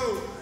go.